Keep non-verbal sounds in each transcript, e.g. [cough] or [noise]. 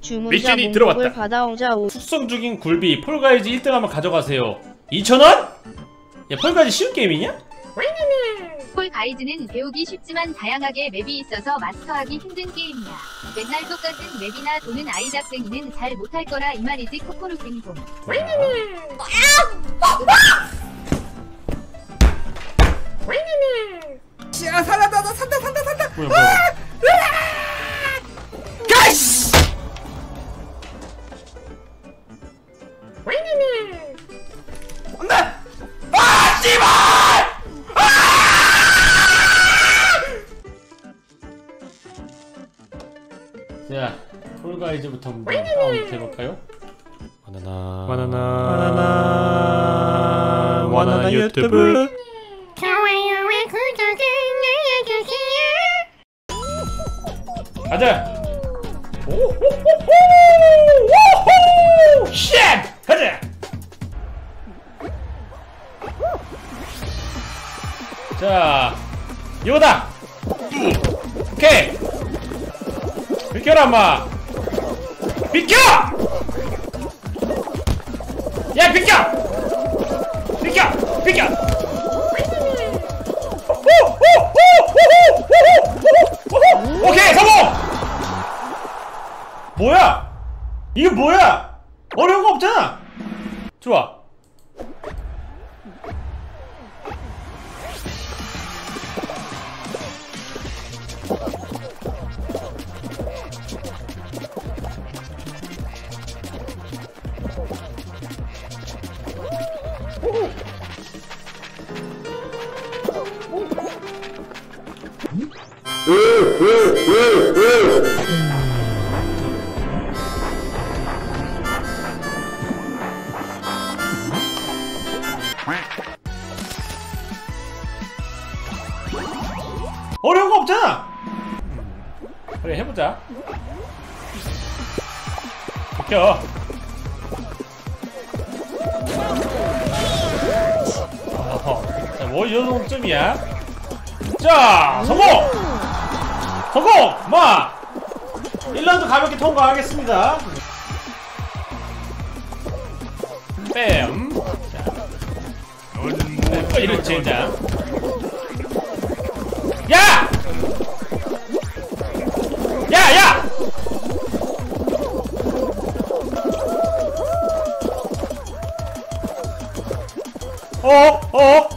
주문자 미션이 들어왔다. 받아오자 오 숙성 중인 굴비 Fall Guys 1등 하면 가져가세요 2,000원? 야 Fall Guys 쉬운 게임이냐? Fall Guys는 배우기 쉽지만 다양하게 map이 있어서 마스터하기 힘든 게임이야. 맨날 똑같은 map이나 도는 아이작쟁이는 잘 못할 거라 이 말이지 코코로 빙봉. 야 살았다 나 산다 산다 산다 뭐야 뭐야 자 Fall Guys부터 한번 다운해볼까요? 바나나. 바나나. 바나나. 바나나 유튜브. 좋아요와 구독을 눌러주세요. 가자. 오호호호 shit! 가자. 자 이거다. 오케이 비켜라 엄마. 비켜! 야 비켜! 비켜! 비켜 어려운 거 없잖아. 그래 해보자. 비켜 어허. 자, 뭐, 이 정도쯤이야? 자, 성공! 성공! 마! 1라운드 가볍게 통과하겠습니다. 뺨. 자. 네, 또 이런 젠장. 야! 야, 야! 어, 어?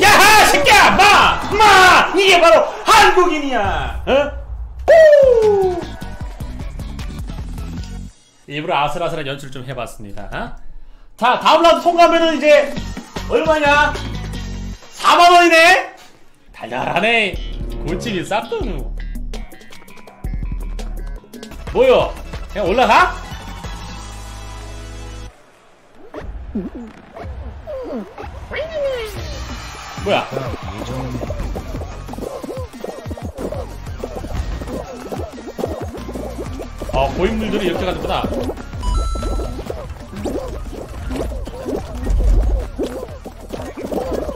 야하, 새끼야! 마! 마! 이게 바로 한국인이야! 어? 후! 일부러 아슬아슬한 연출 좀 해봤습니다. 어? 자, 다음 라운드 통과하면은 이제 얼마냐? 4만원이네? 달달하네. 골집이 싹 도는 뭐요? 그냥 올라가? 뭐야? 어, 고인물들이 이렇게 가는구나.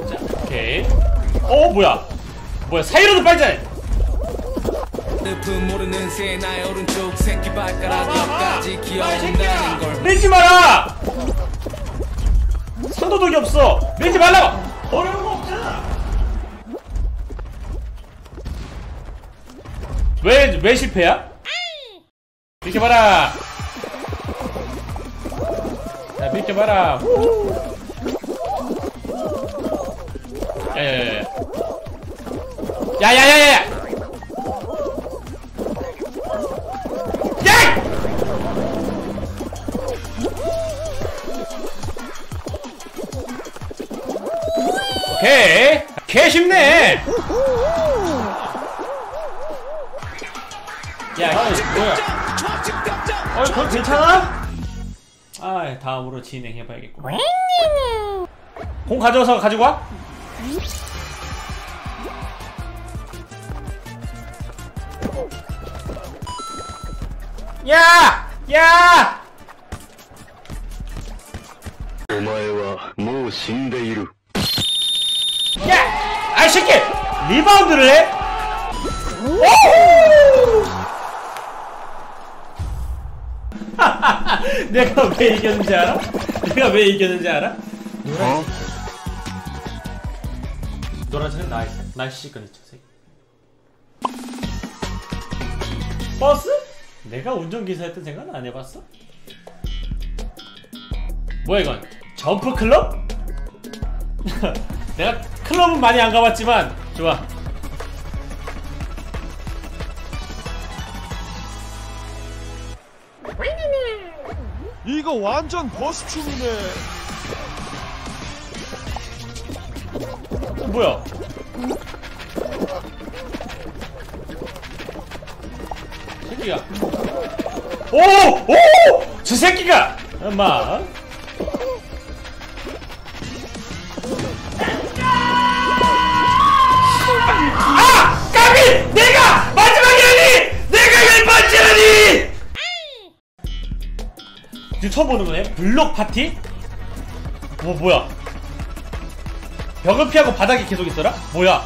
자, 오케이. 어, 뭐야? 뭐야, 사이로도 빨자! 발가락 옆까지 기어온다는 걸 밀지 마라! 상도덕이 없어! 밀지 말라고! 어려운 왜, 왜 실패야? 비켜봐라! 자, 비켜봐라! 후. 야야야야. 야! 오케이 개 쉽네 야 이거 뭐야 어 그거 괜찮아? 아 다음으로 진행해봐야겠고 공 가져와서 가지고 와? 야! 야! お前はもう死んでいる。 야! 아이 새끼! 리바운드를 해? 오 내가 왜 이겼는지 알아? 내가 왜 이겼는지 알아? 어? 노란색은 nice nice signature 색 버스? 내가 운전기사였던 생각은 안 해봤어? 뭐야 이건 점프 클럽? [laughs] 내가 클럽은 많이 안 가봤지만 좋아 이거 완전 버스춤이네. 어, 뭐야 새끼가 오! 오! 저 새끼가 엄마 지금 처음 보는 거네? 블록 파티? 뭐 뭐야? 벽을 피하고 바닥에 계속 있어라? 뭐야?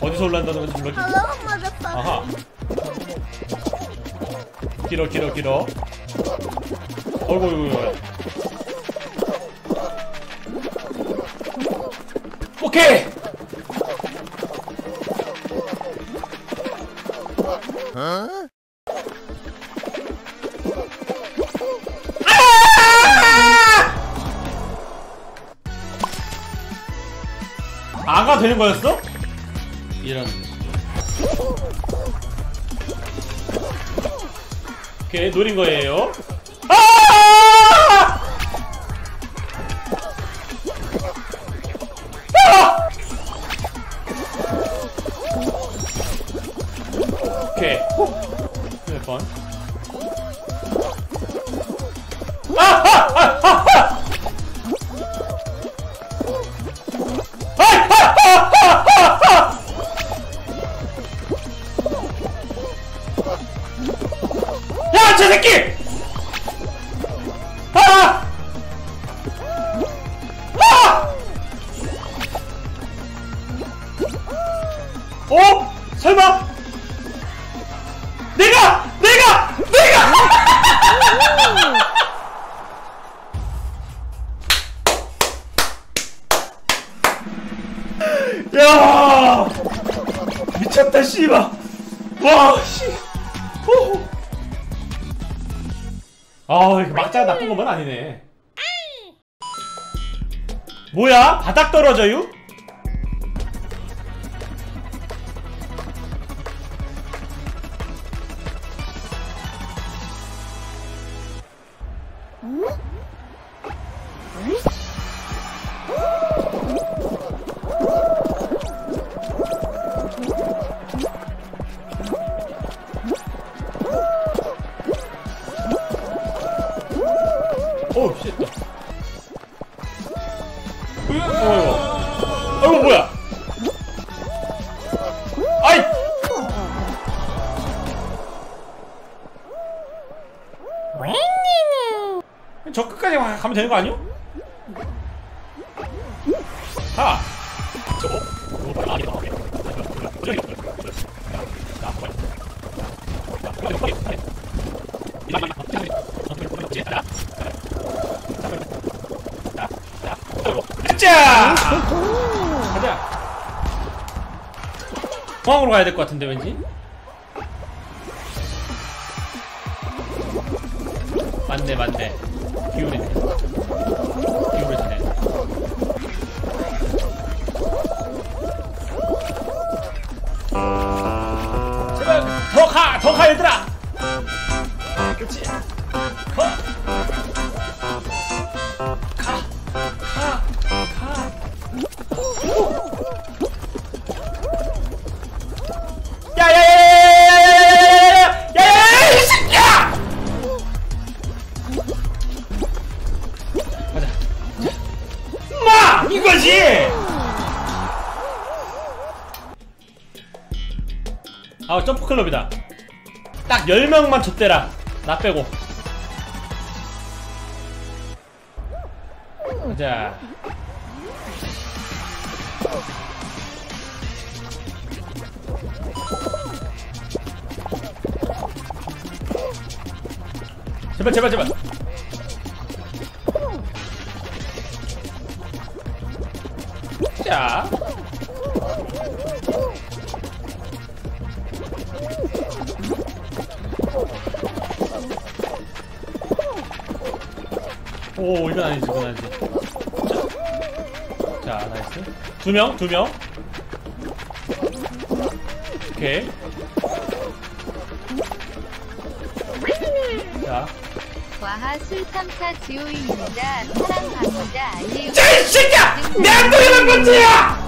어디서 올라온다는 건지 몰라. 아하. 길어 길어 길어. 어이구 어이구 어이구. 오케이. 아가 되는 거였어? 이런. 오케이 노린 거예요. 아! 아! 오케이. 몇 번? 아! 아! 아! 아! 야! 미쳤다, 씨발! 와, 씨! 오! 아, 막자 나쁜 것만 아니네. 뭐야? 바닥 떨어져요? 오, 어이구. 어이구, 뭐야? 아이! 저 끝까지 가- 가면 되는 거 아니요? 가! 자! 가자! 공항으로 가야 될 것 같은데 왠지? 맞네 맞네 놈이다. 딱 10명만 접대라. 나 빼고. 자. 제발 제발 제발. 자. 오 이건 아니지 이건 아니지 자, 자 나이스 두명 두명 오케이 자 와하 술탐타 지오입니다. 사랑합니다. 알리오. 이 새끼야! 내 엉덩이만 번지야!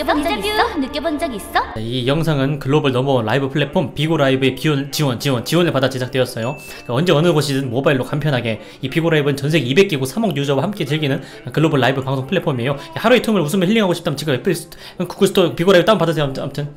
느껴본 적 있어? 느껴본 적 있어? 이 영상은 글로벌 number one 라이브 플랫폼 BIGO LIVE의 비원, 지원, 지원, 지원을 받아 제작되었어요. 그러니까 언제 어느 곳이든 모바일로 간편하게 이 BIGO LIVE는 전 세계 200개국 3억 유저와 함께 즐기는 글로벌 라이브 방송 플랫폼이에요. 하루의 틈을 웃으며 힐링하고 싶다면 지금 애플 구글 스토어 BIGO LIVE 다운 받으세요. 아무튼